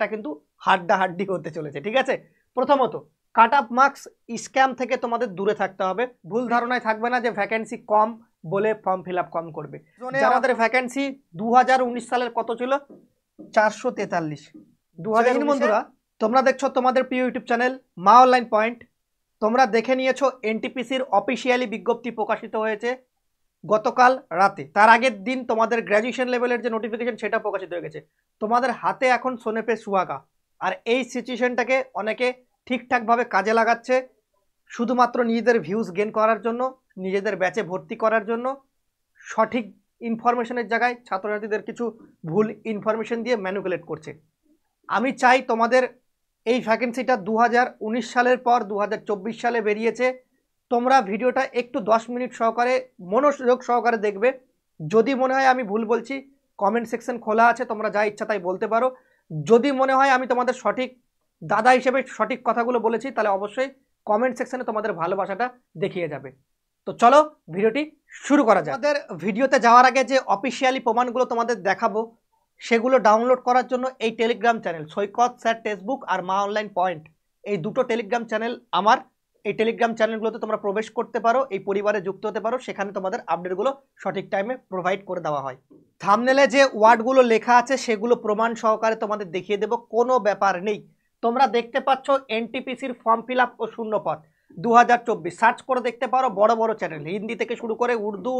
সেটা কিন্তু হাড্ডাহাড্ডি হতে চলেছে ঠিক আছে? প্রথমত কাট আপ মার্কস স্ক্যাম থেকে তোমাদের দূরে থাকতে হবে। ভুল ধারণায় থাকবে না যে ভ্যাকেন্সি কম বলে ফর্ম ফিল কম করবে। আমাদের ভ্যাকেন্সি দু সালের কত ছিল? চারশো তেতাল্লিশ। দু হাজার বন্ধুরা তোমরা দেখছ তোমাদের প্রিয় YouTube channel Maa online point. তোমরা দেখে নিয়েছো এনটিপিসির অফিসিয়ালি বিজ্ঞপ্তি প্রকাশিত হয়েছে। গতকাল রাতে, তার আগের দিন তোমাদের গ্র্যাজুয়েশন লেভেলের যে নোটিফিকেশন সেটা প্রকাশিত হয়ে গেছে। তোমাদের হাতে এখন সোনেপে সুহাগা আর এই সিচুয়েশনটাকে অনেকে ঠিকঠাকভাবে কাজে লাগাচ্ছে, শুধুমাত্র নিজেদের ভিউজ গেন করার জন্য, নিজেদের ব্যাচে ভর্তি করার জন্য। সঠিক ইনফরমেশনের জায়গায় ছাত্রছাত্রীদের কিছু ভুল ইনফরমেশন দিয়ে ম্যানুকুলেট করছে। আমি চাই তোমাদের এই ভ্যাকেন্সিটা দু হাজার উনিশ সালের পর দু হাজার চব্বিশ সালে বেরিয়েছে। তোমরা ভিডিওটা একটু দশ মিনিট সহকারে, মনোযোগ সহকারে দেখবে। যদি মনে হয় আমি ভুল বলছি কমেন্ট সেকশন খোলা আছে, তোমরা যা ইচ্ছা তাই বলতে পারো। যদি মনে হয় আমি তোমাদের সঠিক দাদা হিসেবে সঠিক কথাগুলো বলেছি, তাহলে অবশ্যই কমেন্ট সেকশনে তোমাদের ভালোবাসাটা দেখিয়ে যাবে। তো চলো, ভিডিওটি শুরু করা যায় আমাদের ভিডিওতে যাওয়ার আগে যে অফিসিয়ালি প্রমাণগুলো তোমাদের দেখাবো, সেগুলো ডাউনলোড করার জন্য এই Telegram channel Saikat sir textbook আর মা অনলাইন পয়েন্ট এই দুটো টেলিগ্রাম চ্যানেল আমার এই টেলিগ্রাম চ্যানেলগুলোতে তোমরা প্রবেশ করতে পারো, এই পরিবারে যুক্ত হতে পারো, সেখানে তোমাদের আপডেটগুলো সঠিক টাইমে প্রোভাইড করে দেওয়া হয়। থামনেলে যে ওয়ার্ডগুলো লেখা আছে, সেগুলো প্রমাণ সহকারে তোমাদের দেখিয়ে দেবো, কোনো ব্যাপার নেই। তোমরা দেখতে পাচ্ছ এনটিপিসির ফর্ম ফিল আপ ও শূন্যপথ দু হাজার চব্বিশ সার্চ করে দেখতে পারো বড় বড় চ্যানেল হিন্দি থেকে শুরু করে উর্দু,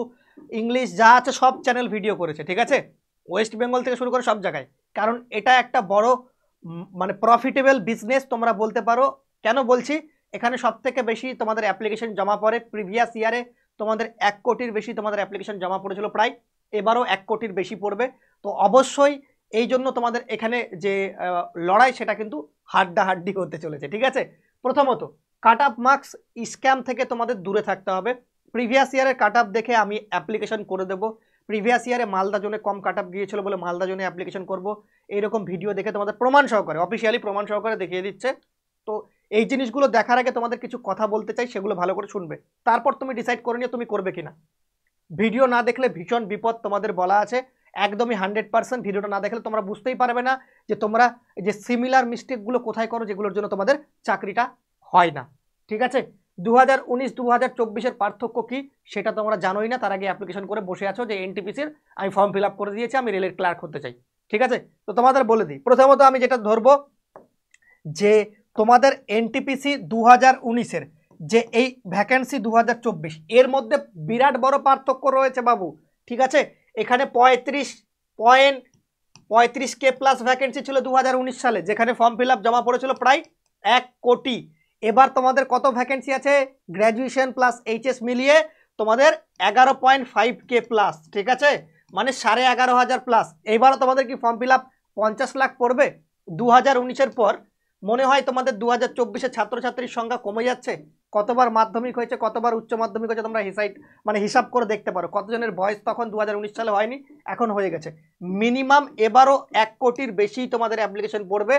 ইংলিশ যা আছে সব চ্যানেল ভিডিও করেছে, ঠিক আছে? ওয়েস্ট বেঙ্গল থেকে শুরু করে সব জায়গায়। কারণ এটা একটা বড় মানে প্রফিটেবল বিজনেস তোমরা বলতে পারো। কেন বলছি? এখানে সব থেকে বেশি তোমাদের অ্যাপ্লিকেশন জমা পড়ে। প্রিভিয়াস ইয়ারে তোমাদের এক কোটির বেশি তোমাদের অ্যাপ্লিকেশন জমা পড়েছিল প্রায়। এবারও এক কোটির বেশি পড়বে। তো অবশ্যই এই জন্য তোমাদের এখানে যে লড়াই সেটা কিন্তু হাড্ডাহাড্ডি হতে চলেছে, ঠিক আছে? প্রথমত কাট আপ মার্কস স্ক্যাম থেকে তোমাদের দূরে থাকতে হবে। প্রিভিয়াস ইয়ারের কাট আপ দেখে আমি অ্যাপ্লিকেশন করে দেবো। প্রিভিয়াস ইয়ারে মালদা জোনে কম কাট আপ গিয়েছিল বলে মালদা জোনে অ্যাপ্লিকেশন করব। এইরকম ভিডিও দেখে তোমাদের প্রমাণ সহকারে অফিসিয়ালি প্রমাণ সহকারে দেখিয়ে দিচ্ছে। তো এই জিনিসগুলো দেখার আগে তোমাদের কিছু কথা বলতে চাই, সেগুলো ভালো করে শুনবে। তারপর তুমি ডিসাইড করে নিয়ে তুমি করবে কিনা। ভিডিও না দেখলে ভীষণ বিপদ তোমাদের বলা আছে। একদমই হান্ড্রেড পার্সেন্ট ভিডিওটা না দেখলে তোমরা বুঝতেই পারবে না যে তোমরা যে সিমিলার মিস্টেকগুলো কোথায় করো, যেগুলোর জন্য তোমাদের চাকরিটা হয় না। ঠিক আছে? দু হাজার উনিশ দু হাজার চব্বিশের পার্থক্য কী সেটা তোমরা জানোই না। তার আগে অ্যাপ্লিকেশন করে বসে আছো যে এনটিপিসির আমি ফর্ম ফিল করে দিয়েছি, আমি রেলের ক্লার্ক হতে চাই। ঠিক আছে? তো তোমাদের বলে দিই। প্রথমত আমি যেটা ধরবো যে তোমাদের এনটিপিসি দু হাজার উনিশের, যে এই ভ্যাকেন্সি দু হাজার চব্বিশ, এর মধ্যে বিরাট বড় পার্থক্য রয়েছে বাবু, ঠিক আছে? এখানে পঁয়ত্রিশ পয়েন্ট পঁয়ত্রিশ কে প্লাস ভ্যাকেন্সি ছিল দু হাজার উনিশ সালে, যেখানে ফর্ম ফিল জমা পড়েছিল প্রায় এক কোটি। এবার তোমাদের কত ভ্যাকেন্সি আছে? গ্র্যাজুয়েশন প্লাস এইচএস মিলিয়ে তোমাদের এগারো পয়েন্ট ফাইভ কে প্লাস ঠিক আছে? মানে সাড়ে এগারো হাজার প্লাস এবারও তোমাদের কি ফর্ম ফিল আপ পঞ্চাশ লাখ পড়বে? দু হাজার উনিশের পর মনে হয় তোমাদের দু হাজার চব্বিশে ছাত্রছাত্রীর সংখ্যা কমে যাচ্ছে? কতবার মাধ্যমিক হয়েছে, কতবার উচ্চ মাধ্যমিক হয়েছে তোমরা হিসাব মানে হিসাব করে দেখতে পারো। কতজনের বয়স তখন দু হাজার উনিশ সালে হয়নি, এখন হয়ে গেছে। মিনিমাম এবারও এক কোটির বেশি তোমাদের অ্যাপ্লিকেশন পড়বে।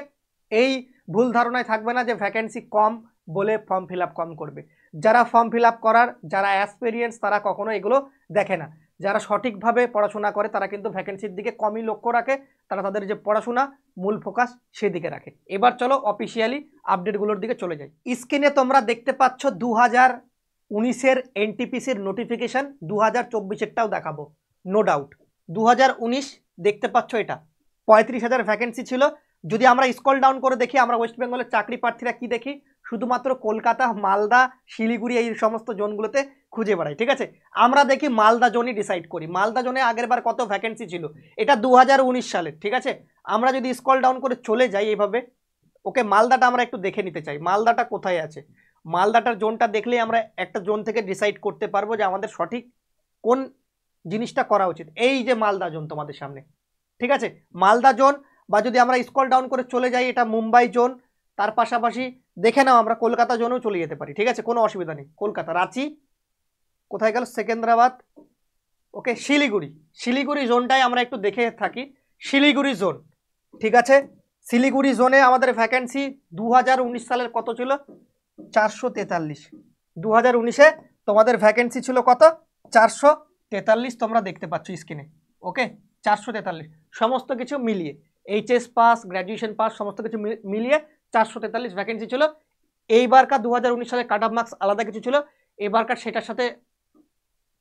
এই ভুল ধারণায় থাকবে না যে ভ্যাকেন্সি কম বলে ফর্ম ফিল কম করবে। যারা ফর্ম ফিল করার, যারা অ্যাসপেরিয়েন্স তারা কখনো এগুলো দেখে না। যারা সঠিকভাবে পড়াশোনা করে, তারা কিন্তু ভ্যাকেন্সির দিকে কমই লক্ষ্য রাখে। তারা তাদের যে পড়াশোনা, মূল ফোকাস সেদিকে রাখে। এবার চলো অফিসিয়ালি আপডেটগুলোর দিকে চলে যাই। স্ক্রিনে তোমরা দেখতে পাচ্ছ দু হাজার উনিশের এনটিপিসির নোটিফিকেশান দু হাজার চব্বিশেরটাও দেখাবো নো ডাউট দু হাজার উনিশ দেখতে পাচ্ছ এটা, পঁয়ত্রিশ হাজার ভ্যাকেন্সি ছিল। যদি আমরা স্কল ডাউন করে দেখি, আমরা ওয়েস্ট বেঙ্গলের চাকরি প্রার্থীরা কি দেখি? শুধুমাত্র কলকাতা, মালদা, শিলিগুড়ি এই সমস্ত জোনগুলোতে খুঁজে বেড়াই, ঠিক আছে? আমরা দেখি মালদা জোনই ডিসাইড করি। মালদা জোনে আগের বার কত ভ্যাকেন্সি ছিল? এটা দু হাজার সালের, ঠিক আছে? আমরা যদি স্কল ডাউন করে চলে যাই এইভাবে, ওকে মালদাটা আমরা একটু দেখে নিতে চাই। মালদাটা কোথায় আছে? মালদাটার জোনটা দেখলেই আমরা একটা জোন থেকে ডিসাইড করতে পারব যে আমাদের সঠিক কোন জিনিসটা করা উচিত। এই যে মালদা জোন তোমাদের সামনে, ঠিক আছে? মালদা জোন, বা যদি আমরা স্কল ডাউন করে চলে যাই, এটা মুম্বাই জোন, তার পাশাপাশি দেখে নাও, আমরা কলকাতা জোনেও চলে যেতে পারি, ঠিক আছে? কোনো অসুবিধা নেই। কলকাতা, রাঁচি, কোথায় গেল? সেকেন্দ্রাবাদ। ওকে, শিলিগুড়ি। শিলিগুড়ি জোনটাই আমরা একটু দেখে থাকি। শিলিগুড়ি জোন, ঠিক আছে? শিলিগুড়ি জোনে আমাদের ভ্যাকেন্সি দু হাজার উনিশ সালের কত ছিল? চারশো তেতাল্লিশ। দু হাজার তোমাদের ভ্যাকেন্সি ছিল কত? চারশো তেতাল্লিশ তোমরা দেখতে পাচ্ছ স্ক্রিনে ওকে? চারশো তেতাল্লিশ। সমস্ত কিছু মিলিয়ে এইচএস পাস গ্র্যাজুয়েশন পাস সমস্ত কিছু মিলিয়ে চারশো তেতাল্লিশ ভ্যাকেন্সি ছিল। এইবারকার দু হাজার উনিশ সালে কাট অফ মার্কস আলাদা কিছু ছিল। এবারকার সেটার সাথে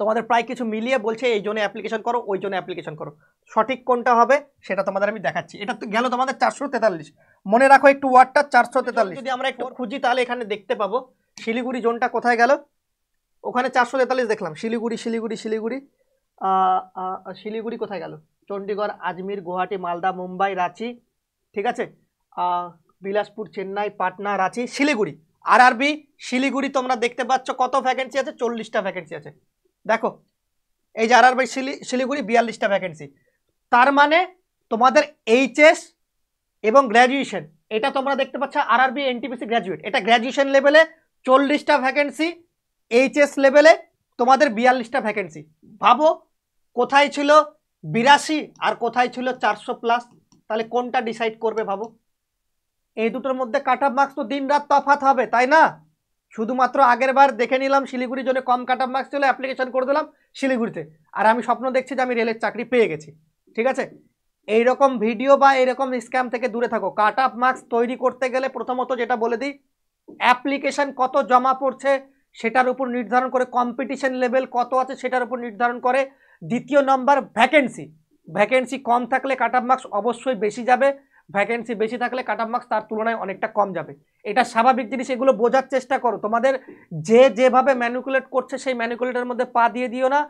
তোমাদের প্রায় কিছু মিলিয়ে বলছে এই জন্য অ্যাপ্লিকেশন করো ওই জন্য অ্যাপ্লিকেশন করো। সঠিক কোনটা হবে সেটা তোমাদের আমি দেখাচ্ছি। এটা তো গেল তোমাদের চারশো তেতাল্লিশ। মনে রাখো একটু ওয়ার্ডটা চারশো তেতাল্লিশ। যদি আমরা একটু খুঁজি তাহলে এখানে দেখতে পাবো শিলিগুড়ি জোনটা কোথায় গেল? ওখানে চারশো তেতাল্লিশ দেখলাম। শিলিগুড়ি শিলিগুড়ি শিলিগুড়ি। শিলিগুড়ি কোথায় গেল? চণ্ডীগড় আজমির গুয়াহাটি মালদা মুম্বাই রাঁচি ঠিক আছে? বিলাসপুর, চেন্নাই, পাটনা, রাঁচি, শিলিগুড়ি। আর আরবি শিলিগুড়ি তোমরা দেখতে পাচ্ছ কত ভ্যাকেন্সি আছে? চল্লিশটা ভ্যাকেন্সি আছে। দেখো, এই যে আর আরবি শিলি, শিলিগুড়ি বিয়াল্লিশটা ভ্যাকেন্সি তার মানে তোমাদের এইচএস এবং গ্র্যাজুয়েশন এটা তোমরা দেখতে পাচ্ছ আর আরবি এনটিপিসি গ্র্যাজুয়েট এটা গ্র্যাজুয়েশন লেভেলে চল্লিশটা ভ্যাকেন্সি এইচএস লেভেলে তোমাদের বিয়াল্লিশটা ভ্যাকেন্সি ভাবো, কোথায় ছিল বিরাশি আর কোথায় ছিল চারশো প্লাস তাহলে কোনটা ডিসাইড করবে ভাবো? এই দুটোর মধ্যে কাট অফ মার্কস তো দিন রাত তফাত হবে, তাই না? শুধুমাত্র আগের বার দেখে নিলাম শিলিগুড়ির জন্য কম কাট অফ মার্কস ছিল অ্যাপ্লিকেশন করে দিলাম শিলিগুড়িতে। আর আমি স্বপ্ন দেখছি যে আমি রেলের চাকরি পেয়ে গেছি, ঠিক আছে? এই রকম ভিডিও বা এরকম স্ক্যাম থেকে দূরে থাকো। কাট অফ মার্কস তৈরি করতে গেলে প্রথমত যেটা বলে দিই অ্যাপ্লিকেশন কত জমা পড়ছে সেটার উপর নির্ধারণ করে কম্পিটিশন লেভেল কত আছে সেটার উপর নির্ধারণ করে। দ্বিতীয় নম্বর ভ্যাকেন্সি ভ্যাকেন্সি কম থাকলে কাট অফ মার্কস অবশ্যই বেশি যাবে। ভ্যাকেন্সি বেশি থাকলে কাট মার্কস তার তুলনায় অনেকটা কম যাবে। এটা স্বাভাবিক জিনিস, এগুলো বোঝার চেষ্টা করো। তোমাদের যে যেভাবে ম্যানিকুলেট করছে, সেই ম্যানিকুলেটের মধ্যে পা দিয়ে দিও না।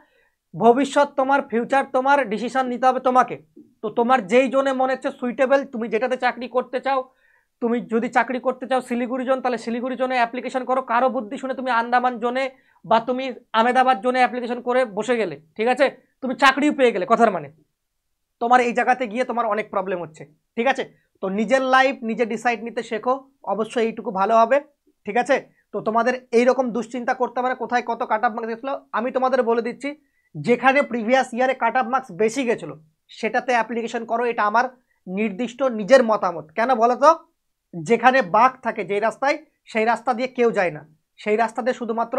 ভবিষ্যৎ তোমার ফিউচার তোমার ডিসিশন নিতে হবে তোমাকে। তো তোমার যেই জোনে মনে হচ্ছে সুইটেবল তুমি যেটাতে চাকরি করতে চাও, তুমি যদি চাকরি করতে চাও শিলিগুড়ি জোন, তাহলে শিলিগুড়ি জোনে অ্যাপ্লিকেশন করো। কারও বুদ্ধি শুনে তুমি আন্দামান জোনে বা তুমি আমেদাবাদ জোনে অ্যাপ্লিকেশন করে বসে গেলে, ঠিক আছে? তুমি চাকরিও পেয়ে গেলে, কথার মানে। তোমার এই জায়গাতে গিয়ে তোমার অনেক প্রবলেম হচ্ছে, ঠিক আছে? তো নিজের লাইফ নিজে ডিসাইড নিতে শেখো, অবশ্যই এইটুকু ভালো হবে, ঠিক আছে? তো তোমাদের এই রকম দুশ্চিন্তা করতে পারে কোথায় কত কাট অফ মার্কস গেছিল আমি তোমাদের বলে দিচ্ছি, যেখানে প্রিভিয়াস ইয়ারে কাট অফ মার্কস বেশি গেছিল, সেটাতে অ্যাপ্লিকেশন করো, এটা আমার নির্দিষ্ট নিজের মতামত। কেন বলো তো? যেখানে বাঘ থাকে যেই রাস্তায়, সেই রাস্তা দিয়ে কেউ যায় না। সেই রাস্তা দিয়ে শুধুমাত্র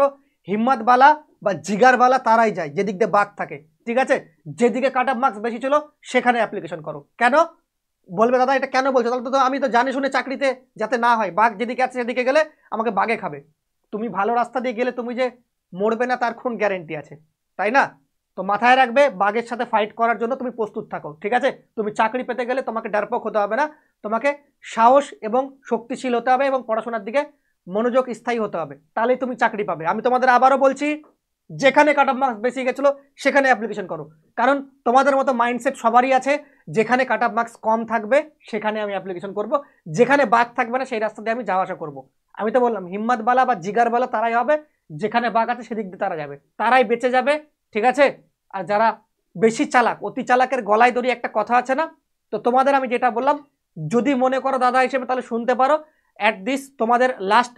হিম্মতবালা বা জিগারবালা তারাই যায়, যেদিক দিয়ে বাঘ থাকে। ঠিক আছে? যেদিকে কাট অফ মার্কস বেশি ছিল, সেখানে অ্যাপ্লিকেশন করো। কেন? বলবে, দাদা, এটা কেন বলছো? তাহলে তো আমি তো জানি শুনে চাকরিতে যাতে না হয়। বাঘ যেদিকে আছে সেদিকে গেলে আমাকে বাঘে খাবে। তুমি ভালো রাস্তা দিয়ে গেলে তুমি যে মরবে না, তার কোন গ্যারেন্টি আছে। তাই না? তো মাথায় রাখবে, বাঘের সাথে ফাইট করার জন্য তুমি প্রস্তুত থাকো, ঠিক আছে? তুমি চাকরি পেতে গেলে তোমাকে ডারপক হতে হবে না। তোমাকে সাহস এবং শক্তিশীল হতে হবে এবং পড়াশোনার দিকে মনোযোগ স্থায়ী হতে হবে। তাহলেই তুমি চাকরি পাবে। আমি তোমাদের আবারও বলছি যেখানে কাট অফ মার্কস বেশি গেছিল, সেখানে অ্যাপ্লিকেশন করো। কারণ তোমাদের মতো মাইন্ডসেট সবারই আছে, যেখানে কাট অফ মার্কস কম থাকবে, সেখানে আমি অ্যাপ্লিকেশন করব। যেখানে বাঘ থাকবে না, সেই রাস্তা দিয়ে আমি যাওয়া আসা করব। আমি তো বললাম হিম্মতবালা বা জিগার জিগারবালা তারাই হবে, যেখানে বাঘ আছে সেদিক দিয়ে তারা যাবে। তারাই বেঁচে যাবে, ঠিক আছে? আর যারা বেশি চালাক, অতি চালাকের গলায় দড়ি একটা কথা আছে না? তো তোমাদের আমি যেটা বললাম, যদি মনে করো দাদা হিসেবে তাহলে শুনতে পারো অ্যাট দিস তোমাদের লাস্ট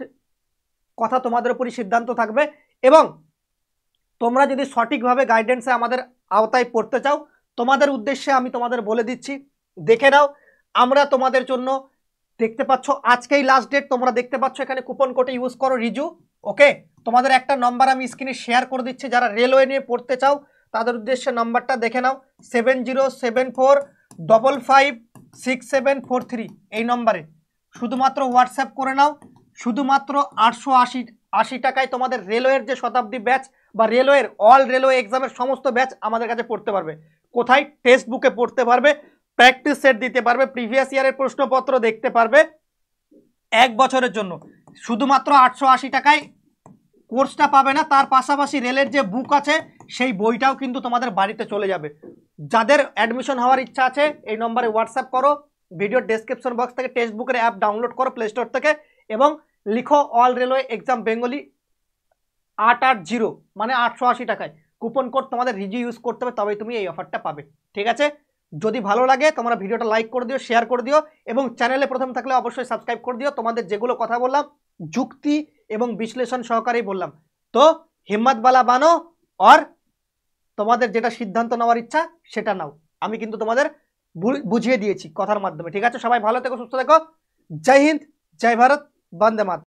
কথা তোমাদের উপরই সিদ্ধান্ত থাকবে এবং তোমরা যদি সঠিকভাবে গাইডেন্সে আমাদের আওতায় পড়তে চাও, তোমাদের উদ্দেশ্যে আমি তোমাদের বলে দিচ্ছি, দেখে নাও, আমরা তোমাদের জন্য দেখতে পাচ্ছ, আজকেই লাস্ট ডেট তোমরা দেখতে পাচ্ছ, এখানে কুপন কোডে ইউজ করো রিজু ওকে তোমাদের একটা নম্বর আমি স্ক্রিনে শেয়ার করে দিচ্ছি, যারা রেলওয়ে নিয়ে পড়তে চাও, তাদের উদ্দেশ্যে নম্বরটা দেখে নাও seven zero seven four double five six seven four three এই নম্বরে শুধুমাত্র হোয়াটসঅ্যাপ করে নাও, শুধুমাত্র আটশো আশি আশি টাকায় তোমাদের রেলওয়ের যে শতাব্দী ব্যাচ বা রেলওয়ের অল রেলওয়ে এক্সামের সমস্ত ব্যাচ আমাদের কাছে পড়তে পারবে। কোথায়? টেক্সট বুকে পড়তে পারবে, প্র্যাকটিস সেট দিতে পারবে, প্রিভিয়াস ইয়ারের প্রশ্নপত্র দেখতে পারবে এক বছরের জন্য। শুধুমাত্র আটশো আশি টাকায় কোর্সটা পাবে না, তার পাশাপাশি রেলের যে বুক আছে, সেই বইটাও কিন্তু তোমাদের বাড়িতে চলে যাবে। যাদের অ্যাডমিশন হওয়ার ইচ্ছা আছে, এই নম্বরে হোয়াটসঅ্যাপ করো ভিডিও ডেসক্রিপশন বক্স থেকে টেক্সট বুকের অ্যাপ ডাউনলোড করো প্লে স্টোর থেকে, এবং লিখো অল রেলওয়ে এক্সাম বেঙ্গলি আট আট জিরো মানে আটশো আশি টাকায়। কুপন কোড তোমাদের রিজি ইউজ করতে হবে, তবেই তুমি এই অফারটা পাবে। ঠিক আছে? যদি ভালো লাগে, তোমরা ভিডিওটা লাইক করে দিও, শেয়ার করে দিও, এবং চ্যানেলে প্রথম থাকলে অবশ্যই সাবস্ক্রাইব করে দিও। তোমাদের যেগুলো কথা বললাম, যুক্তি এবং বিশ্লেষণ সহকারেই বললাম। তো হিম্মতবালা বানো আর তোমাদের যেটা সিদ্ধান্ত নেওয়ার ইচ্ছা, সেটা নাও। আমি কিন্তু তোমাদের বুঝিয়ে দিয়েছি কথার মাধ্যমে। ঠিক আছে? সবাই ভালো থেকো, সুস্থ থেকো। জয় হিন্দ, জয় ভারত। বন্দে মাত